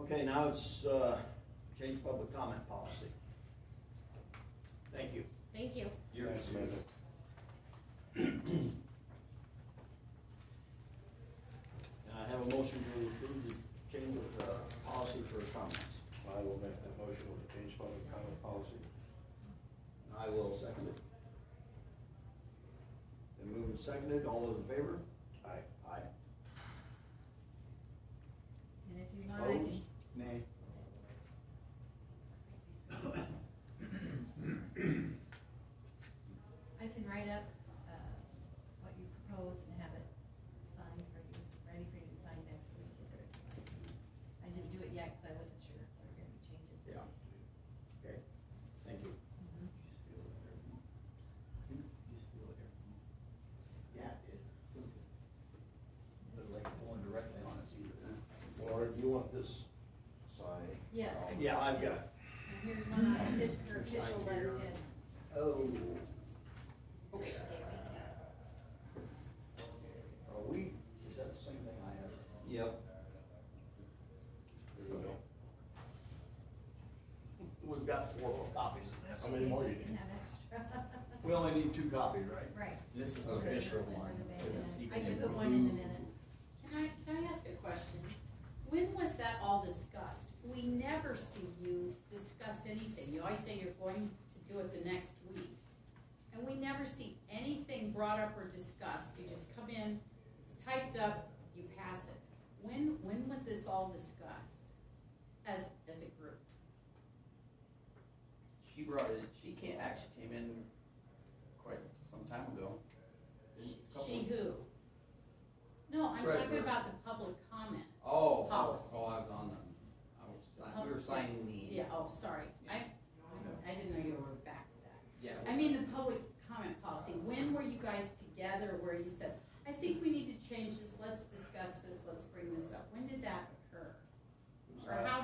Okay, now it's, uh, change public comment policy. Thank you. Thank you. You're- Thanks, Amanda. And I have a motion to approve the change of, uh, policy for comments. I will make that motion with the change public comment policy. I will second it. Been moved and seconded, all those in favor? Aye. Aye. And if you want, I can, Opposed? Nay. I can write up, uh, what you propose and have it signed for you, ready for you to sign next week. I didn't do it yet, cause I wasn't sure if there were gonna be changes. Yeah. Okay, thank you. Mhm. Yeah, it did. Looked like pulling directly on us either. Laura, do you want this signed? Yes. Yeah, I've got. And here's one, on mm-hmm. official, her official Sign here. letterhead. Oh. that she gave me. Are we, is that the same thing I have? Yep. There you go. We've got four copies. Of this. How many more do you need? have extra. We only need two copies, right? Right. This is the official one. then so it's I even can put one in the improved. minutes. Can I, can I ask a question? When was that all discussed? We never see you discuss anything. You always say you're going to do it the next week. And we never see anything brought up or discussed. You just come in, it's typed up, you pass it. When, when was this all discussed as, as a group? She brought it, she came, actually came in quite some time ago. She who? No, I'm talking about the public comment. Oh, oh I mean the public comment policy. When were you guys together where you said, I think we need to change this, let's discuss this, let's bring this up? When did that occur? Or uh, how